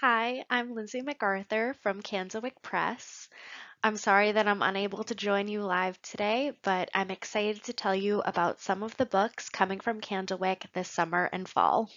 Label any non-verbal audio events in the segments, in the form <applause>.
Hi, I'm Lindsey Macarthur from Candlewick Press. I'm sorry that I'm unable to join you live today, but I'm excited to tell you about some of the books coming from Candlewick this summer and fall.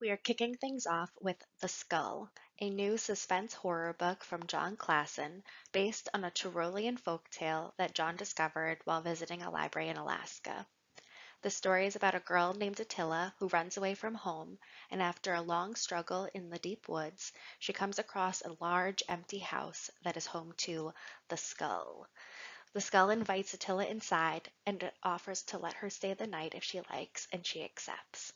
We are kicking things off with The Skull, a new suspense horror book from Jon Klassen based on a Tyrolean folktale that John discovered while visiting a library in Alaska. The story is about a girl named Attila who runs away from home, and after a long struggle in the deep woods, she comes across a large empty house that is home to the Skull. The Skull invites Attila inside and offers to let her stay the night if she likes, and she accepts.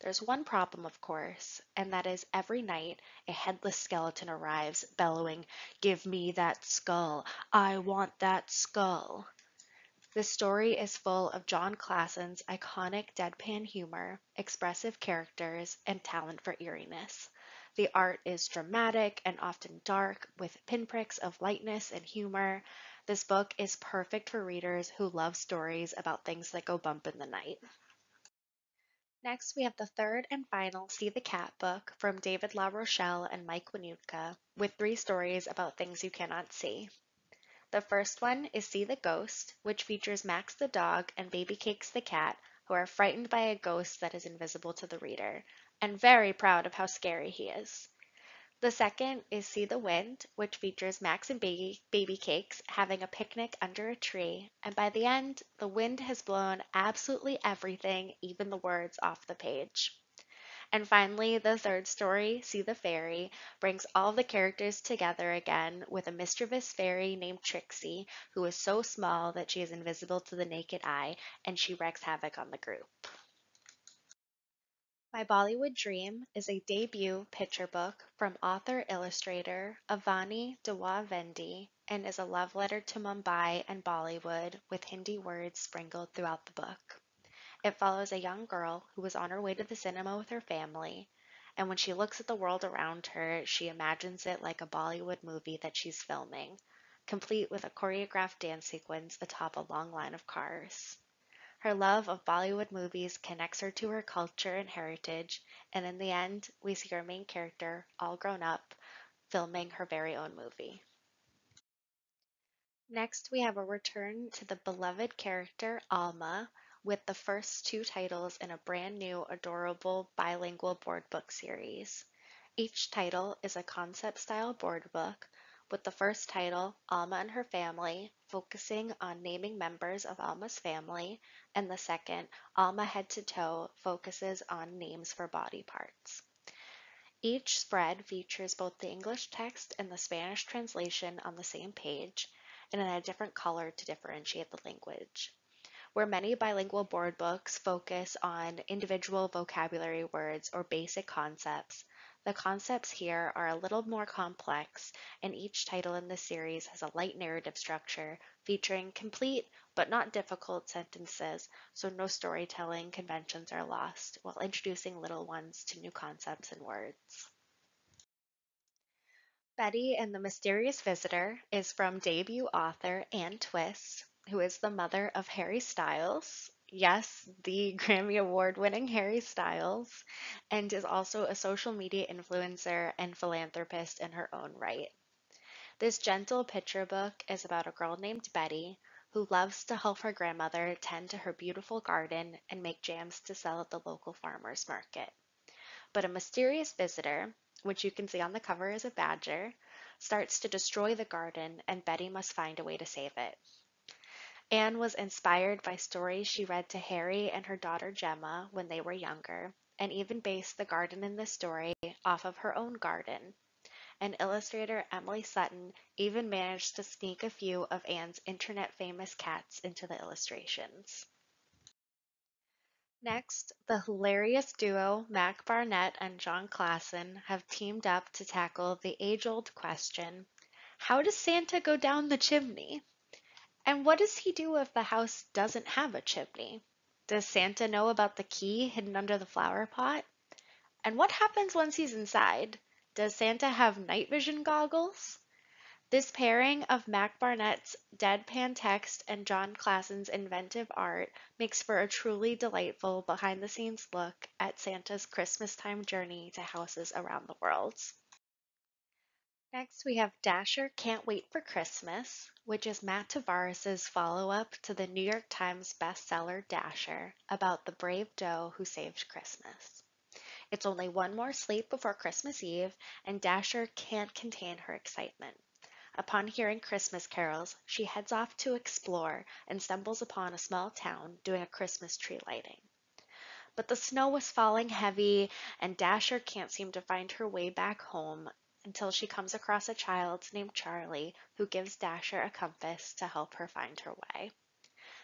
There's one problem, of course, and that is every night a headless skeleton arrives, bellowing, Give me that skull! I want that skull! This story is full of Jon Klassen's iconic deadpan humor, expressive characters, and talent for eeriness. The art is dramatic and often dark, with pinpricks of lightness and humor. This book is perfect for readers who love stories about things that go bump in the night. Next, we have the third and final See the Cat book from David LaRochelle and Mike Wohnoutka, with three stories about things you cannot see. The first one is See the Ghost, which features Max the dog and Baby Cakes the cat, who are frightened by a ghost that is invisible to the reader, and very proud of how scary he is. The second is See the Wind, which features Max and Baby, Baby Cakes having a picnic under a tree, and by the end, the wind has blown absolutely everything, even the words, off the page. And finally, the third story, See the Fairy, brings all the characters together again with a mischievous fairy named Trixie, who is so small that she is invisible to the naked eye, and she wreaks havoc on the group. My Bollywood Dream is a debut picture book from author-illustrator Avani Dewa and is a love letter to Mumbai and Bollywood with Hindi words sprinkled throughout the book. It follows a young girl who is on her way to the cinema with her family, and when she looks at the world around her, she imagines it like a Bollywood movie that she's filming, complete with a choreographed dance sequence atop a long line of cars. Her love of Bollywood movies connects her to her culture and heritage, and in the end, we see our main character, all grown up, filming her very own movie. Next, we have a return to the beloved character Alma, with the first two titles in a brand new adorable bilingual board book series. Each title is a concept style board book, with the first title, Alma and Her Family, focusing on naming members of Alma's family, and the second, Alma Head to Toe, focuses on names for body parts. Each spread features both the English text and the Spanish translation on the same page, and in a different color to differentiate the language. Where many bilingual board books focus on individual vocabulary words or basic concepts, the concepts here are a little more complex, and each title in the series has a light narrative structure featuring complete but not difficult sentences, so no storytelling conventions are lost while introducing little ones to new concepts and words. Betty and the Mysterious Visitor is from debut author Anne Twist, who is the mother of Harry Styles. Yes, the <laughs> Grammy Award winning Harry Styles, and is also a social media influencer and philanthropist in her own right. This gentle picture book is about a girl named Betty who loves to help her grandmother tend to her beautiful garden and make jams to sell at the local farmer's market. But a mysterious visitor, which you can see on the cover as a badger, starts to destroy the garden and Betty must find a way to save it. Anne was inspired by stories she read to Harry and her daughter Gemma when they were younger, and even based the garden in the story off of her own garden. And illustrator Emily Sutton even managed to sneak a few of Anne's internet famous cats into the illustrations. Next, the hilarious duo Mac Barnett and Jon Klassen have teamed up to tackle the age-old question, how does Santa go down the chimney? And what does he do if the house doesn't have a chimney? Does Santa know about the key hidden under the flower pot? And what happens once he's inside? Does Santa have night vision goggles? This pairing of Mac Barnett's deadpan text and Jon Klassen's inventive art makes for a truly delightful behind the scenes look at Santa's Christmas time journey to houses around the world. Next, we have Dasher Can't Wait for Christmas, which is Matt Tavares' follow up to the New York Times bestseller Dasher about the brave doe who saved Christmas. It's only one more sleep before Christmas Eve, and Dasher can't contain her excitement. Upon hearing Christmas carols, she heads off to explore and stumbles upon a small town doing a Christmas tree lighting. But the snow was falling heavy, and Dasher can't seem to find her way back home until she comes across a child named Charlie who gives Dasher a compass to help her find her way.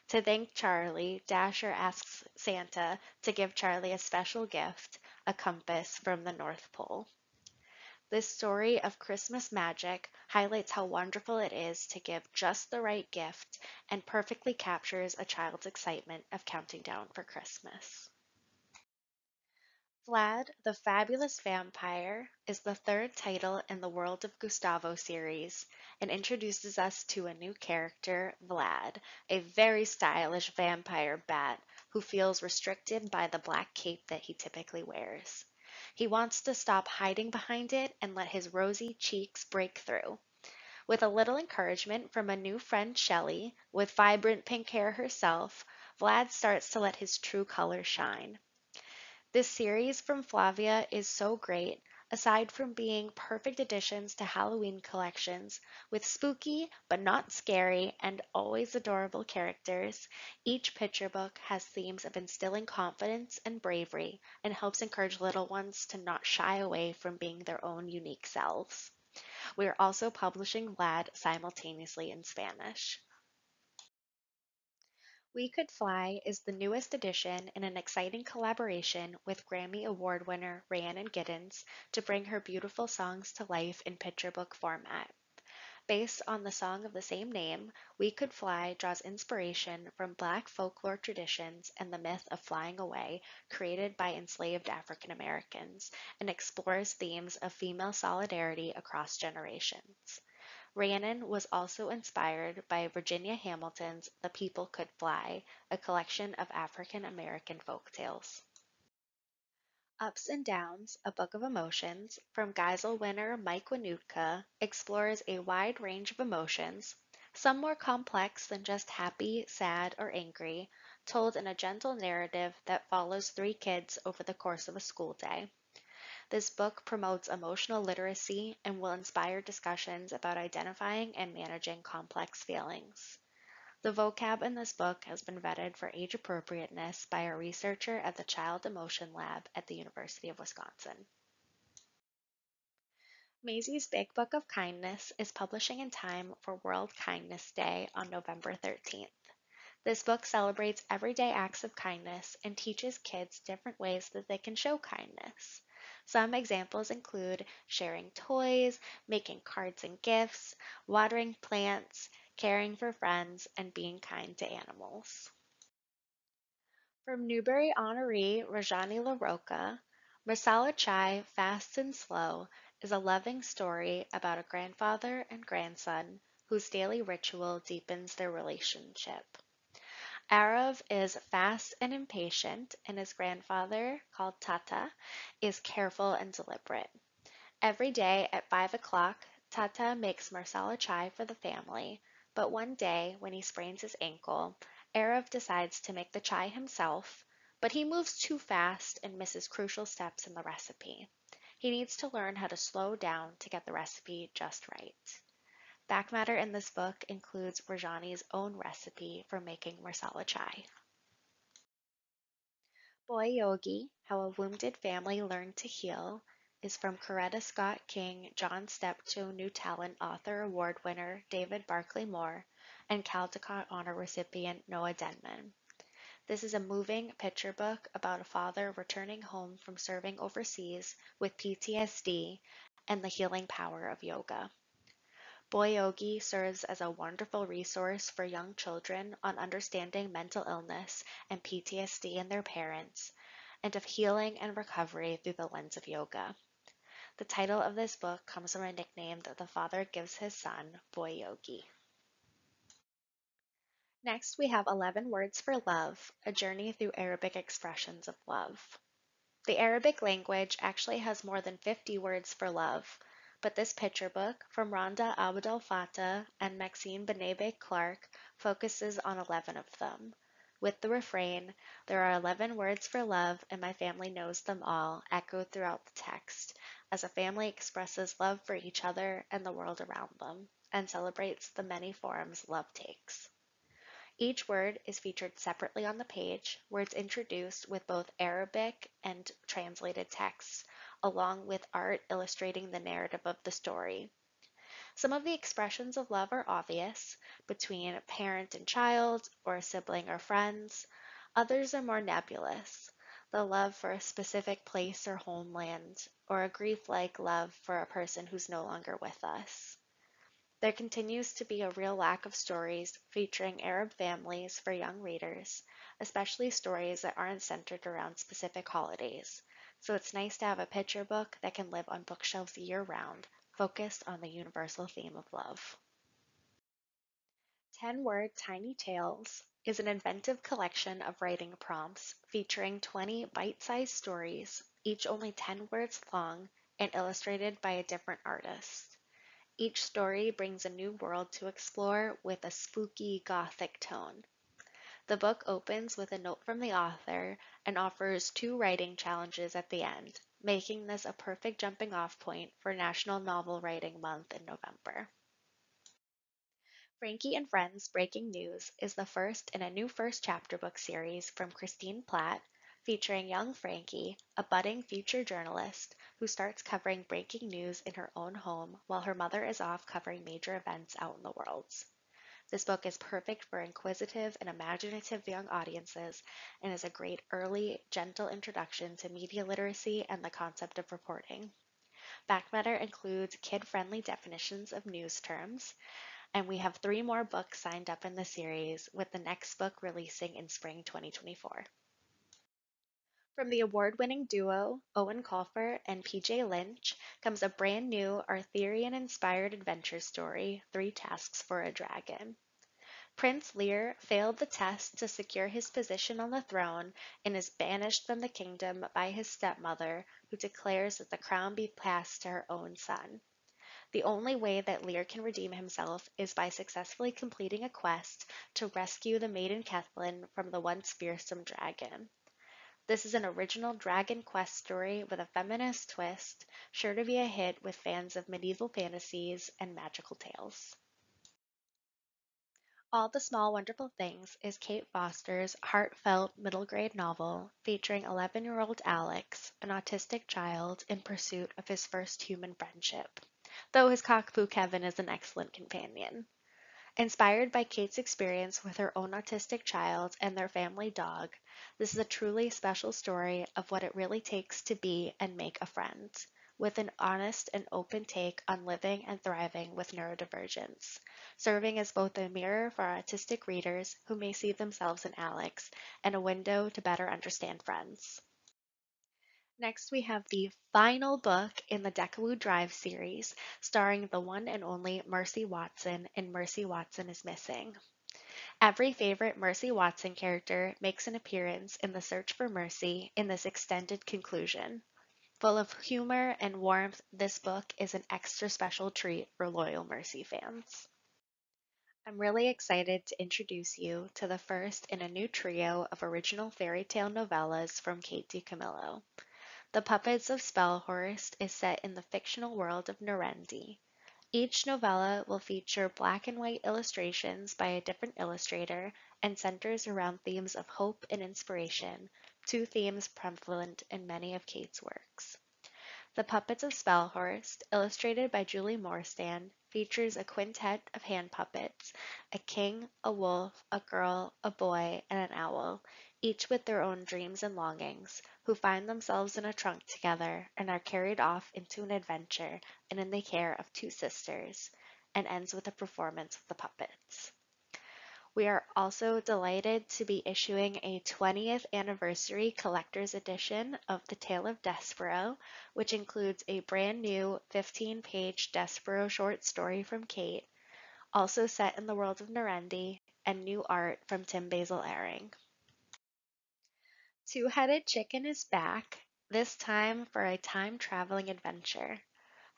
To thank Charlie, Dasher asks Santa to give Charlie a special gift, a compass from the North Pole. This story of Christmas magic highlights how wonderful it is to give just the right gift and perfectly captures a child's excitement of counting down for Christmas. Vlad the Fabulous Vampire is the third title in the World of Gustavo series and introduces us to a new character, Vlad, a very stylish vampire bat who feels restricted by the black cape that he typically wears. He wants to stop hiding behind it and let his rosy cheeks break through. With a little encouragement from a new friend, Shelley, with vibrant pink hair herself, Vlad starts to let his true colors shine. This series from Flavia is so great, aside from being perfect additions to Halloween collections, with spooky but not scary and always adorable characters, each picture book has themes of instilling confidence and bravery and helps encourage little ones to not shy away from being their own unique selves. We are also publishing Vlad simultaneously in Spanish. We Could Fly is the newest addition in an exciting collaboration with Grammy Award winner Rhiannon Giddens to bring her beautiful songs to life in picture book format. Based on the song of the same name, We Could Fly draws inspiration from Black folklore traditions and the myth of flying away created by enslaved African Americans and explores themes of female solidarity across generations. Rhiannon was also inspired by Virginia Hamilton's The People Could Fly, a collection of African American folk tales. Ups and Downs, A Book of Emotions, from Geisel winner Mike Wohnoutka, explores a wide range of emotions, some more complex than just happy, sad, or angry, told in a gentle narrative that follows three kids over the course of a school day. This book promotes emotional literacy and will inspire discussions about identifying and managing complex feelings. The vocab in this book has been vetted for age appropriateness by a researcher at the Child Emotion Lab at the University of Wisconsin. Maisie's Big Book of Kindness is publishing in time for World Kindness Day on November 13th. This book celebrates everyday acts of kindness and teaches kids different ways that they can show kindness. Some examples include sharing toys, making cards and gifts, watering plants, caring for friends, and being kind to animals. From Newbery honoree Rajani LaRocca, Marsala Chai Fast and Slow is a loving story about a grandfather and grandson whose daily ritual deepens their relationship. Arav is fast and impatient, and his grandfather, called Tata, is careful and deliberate. Every day at five o'clock, Tata makes marsala chai for the family, but one day, when he sprains his ankle, Arav decides to make the chai himself, but he moves too fast and misses crucial steps in the recipe. He needs to learn how to slow down to get the recipe just right. Back matter in this book includes Rajani's own recipe for making marsala chai. Boy Yogi, How a Wounded Family Learned to Heal is from Coretta Scott King, John Steptoe New Talent Author Award winner David Barclay Moore, and Caldecott Honor recipient Noa Denmon. This is a moving picture book about a father returning home from serving overseas with PTSD and the healing power of yoga. Boy Yogi serves as a wonderful resource for young children on understanding mental illness and PTSD in their parents, and of healing and recovery through the lens of yoga. The title of this book comes from a nickname that the father gives his son, Boy Yogi. Next, we have 11 Words for Love, a journey through Arabic expressions of love. The Arabic language actually has more than 50 words for love, but this picture book from Randa Abdel-Fattah and Maxine Beneba Clarke focuses on 11 of them. With the refrain, There are 11 words for love, and my family knows them all, echoed throughout the text, as a family expresses love for each other and the world around them, and celebrates the many forms love takes. Each word is featured separately on the page, where it's introduced with both Arabic and translated texts, along with art illustrating the narrative of the story. Some of the expressions of love are obvious, between a parent and child, or a sibling or friends. Others are more nebulous, the love for a specific place or homeland, or a grief-like love for a person who's no longer with us. There continues to be a real lack of stories featuring Arab families for young readers, especially stories that aren't centered around specific holidays. So it's nice to have a picture book that can live on bookshelves year round, focused on the universal theme of love. 10 Word Tiny Tales is an inventive collection of writing prompts featuring 20 bite-sized stories, each only 10 words long and illustrated by a different artist. Each story brings a new world to explore with a spooky gothic tone. The book opens with a note from the author and offers two writing challenges at the end, making this a perfect jumping off point for National Novel Writing Month in November. Frankie and Friends Breaking News is the first in a new first chapter book series from Christine Platt featuring young Frankie, a budding future journalist who starts covering breaking news in her own home while her mother is off covering major events out in the world. This book is perfect for inquisitive and imaginative young audiences and is a great early, gentle introduction to media literacy and the concept of reporting. Back matter includes kid-friendly definitions of news terms, and we have three more books signed up in the series, with the next book releasing in spring 2024. From the award-winning duo Eoin Colfer and PJ Lynch comes a brand new Arthurian-inspired adventure story, Three Tasks for a Dragon. Prince Lear failed the test to secure his position on the throne and is banished from the kingdom by his stepmother, who declares that the crown be passed to her own son. The only way that Lear can redeem himself is by successfully completing a quest to rescue the maiden Cethlen from the once fearsome dragon. This is an original Dragon Quest story with a feminist twist, sure to be a hit with fans of medieval fantasies and magical tales. All the Small Wonderful Things is Kate Foster's heartfelt middle grade novel featuring 11 year old Alex, an autistic child in pursuit of his first human friendship, though his cockapoo Kevin is an excellent companion. Inspired by Kate's experience with her own autistic child and their family dog, this is a truly special story of what it really takes to be and make a friend, with an honest and open take on living and thriving with neurodivergence, serving as both a mirror for autistic readers who may see themselves in Alex and a window to better understand friends. Next, we have the final book in the Deckawoo Drive series, starring the one and only Mercy Watson in Mercy Watson is Missing. Every favorite Mercy Watson character makes an appearance in the search for Mercy in this extended conclusion. Full of humor and warmth, this book is an extra special treat for loyal Mercy fans. I'm really excited to introduce you to the first in a new trio of original fairy tale novellas from Kate DiCamillo. The Puppets of Spellhorst is set in the fictional world of Norendy. Each novella will feature black and white illustrations by a different illustrator and centers around themes of hope and inspiration, two themes prevalent in many of Kate's works. The Puppets of Spellhorst, illustrated by Julie Morstad, features a quintet of hand puppets, a king, a wolf, a girl, a boy, and an owl, each with their own dreams and longings, who find themselves in a trunk together and are carried off into an adventure and in the care of two sisters, and ends with a performance of the puppets. We are also delighted to be issuing a 20th anniversary collector's edition of The Tale of Despereaux, which includes a brand new 15 page Despereaux short story from Kate, also set in the world of Norendy, and new art from Tim Basil Ering. Two Headed Chicken is back, this time for a time traveling adventure.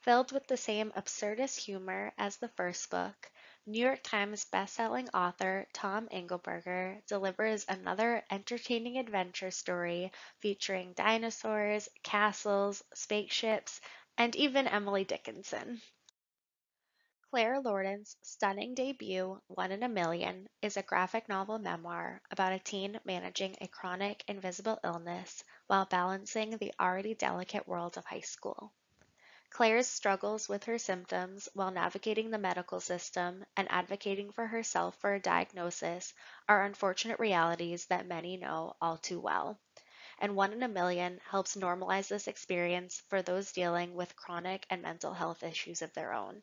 Filled with the same absurdist humor as the first book, New York Times bestselling author Tom Angleberger delivers another entertaining adventure story featuring dinosaurs, castles, spaceships, and even Emily Dickinson. Claire Lordon's stunning debut, One in a Million, is a graphic novel memoir about a teen managing a chronic invisible illness while balancing the already delicate world of high school. Claire's struggles with her symptoms while navigating the medical system and advocating for herself for a diagnosis are unfortunate realities that many know all too well. And One in a Million helps normalize this experience for those dealing with chronic and mental health issues of their own.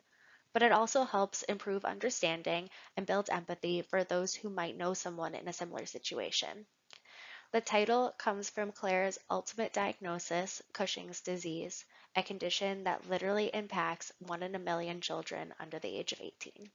But it also helps improve understanding and build empathy for those who might know someone in a similar situation. The title comes from Claire's ultimate diagnosis, Cushing's disease, a condition that literally impacts one in a million children under the age of 18.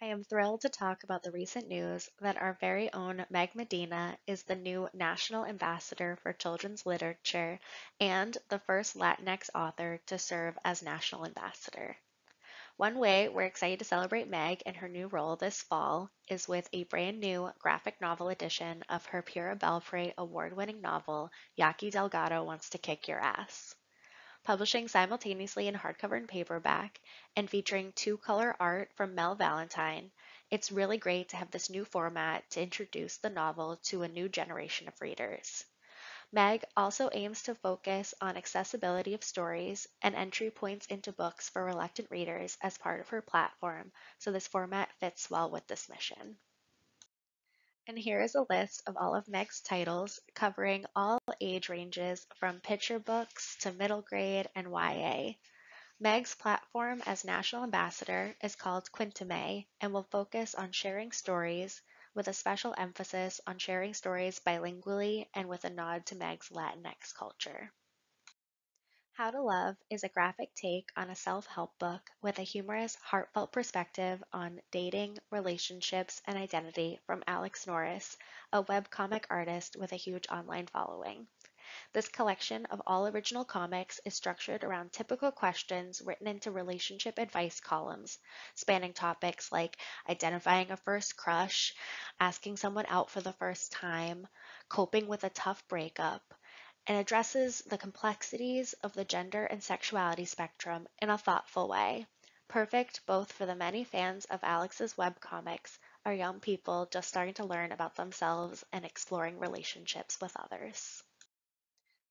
I am thrilled to talk about the recent news that our very own Meg Medina is the new National Ambassador for Children's Literature and the first Latinx author to serve as National Ambassador. One way we're excited to celebrate Meg and her new role this fall is with a brand new graphic novel edition of her Pura Belpré award winning novel, Yaqui Delgado Wants to Kick Your Ass. Publishing simultaneously in hardcover and paperback, and featuring two color art from Mel Valentine, it's really great to have this new format to introduce the novel to a new generation of readers. Meg also aims to focus on accessibility of stories and entry points into books for reluctant readers as part of her platform, so this format fits well with this mission. And here is a list of all of Meg's titles covering all age ranges from picture books to middle grade and YA. Meg's platform as National Ambassador is called Cuéntame and will focus on sharing stories, with a special emphasis on sharing stories bilingually and with a nod to Meg's Latinx culture. How to Love is a graphic take on a self help book with a humorous, heartfelt perspective on dating, relationships, and identity from Alex Norris, a webcomic artist with a huge online following. This collection of all original comics is structured around typical questions written into relationship advice columns, spanning topics like identifying a first crush, asking someone out for the first time, coping with a tough breakup, and addresses the complexities of the gender and sexuality spectrum in a thoughtful way. Perfect both for the many fans of Alex's webcomics or young people just starting to learn about themselves and exploring relationships with others.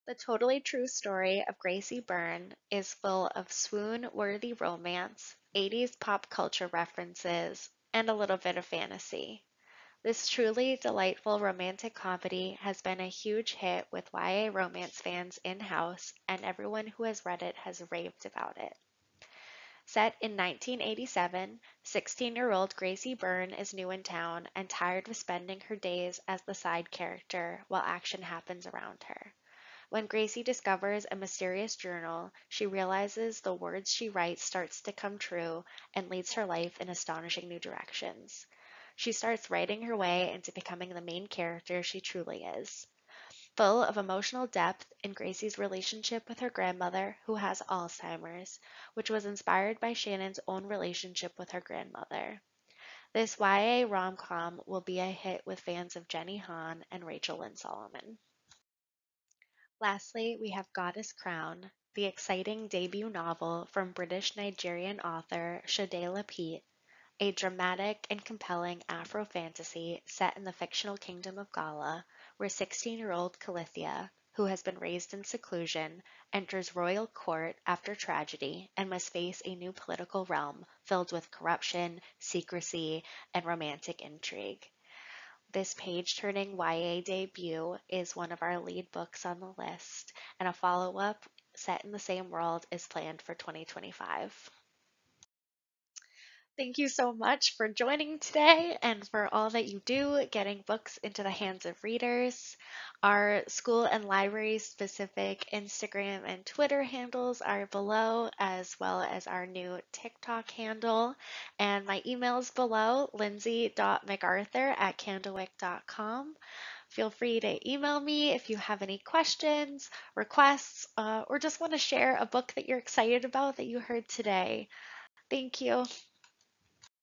The totally true story of Gracie Byrne is full of swoon worthy romance, 80s pop culture references, and a little bit of fantasy. This truly delightful romantic comedy has been a huge hit with YA romance fans in house, and everyone who has read it has raved about it. Set in 1987, 16 year old Gracie Byrne is new in town and tired of spending her days as the side character while action happens around her. When Gracie discovers a mysterious journal, she realizes the words she writes starts to come true and leads her life in astonishing new directions. She starts writing her way into becoming the main character she truly is. Full of emotional depth in Gracie's relationship with her grandmother, who has Alzheimer's, which was inspired by Shannon's own relationship with her grandmother. This YA rom com will be a hit with fans of Jenny Han and Rachel Lynn Solomon. Lastly, we have Goddess Crown, the exciting debut novel from British Nigerian author Sade Lapid, a dramatic and compelling Afro fantasy set in the fictional kingdom of Gala, where 16 year old Calithia, who has been raised in seclusion, enters royal court after tragedy and must face a new political realm filled with corruption, secrecy, and romantic intrigue. This page-turning YA debut is one of our lead books on the list, and a follow-up set in the same world is planned for 2025. Thank you so much for joining today and for all that you do getting books into the hands of readers. Our school and library specific Instagram and Twitter handles are below, as well as our new TikTok handle. And my email's below lindsay.mcarthur at candlewick.com. Feel free to email me if you have any questions, requests, uh, or just want to share a book that you're excited about that you heard today. Thank you.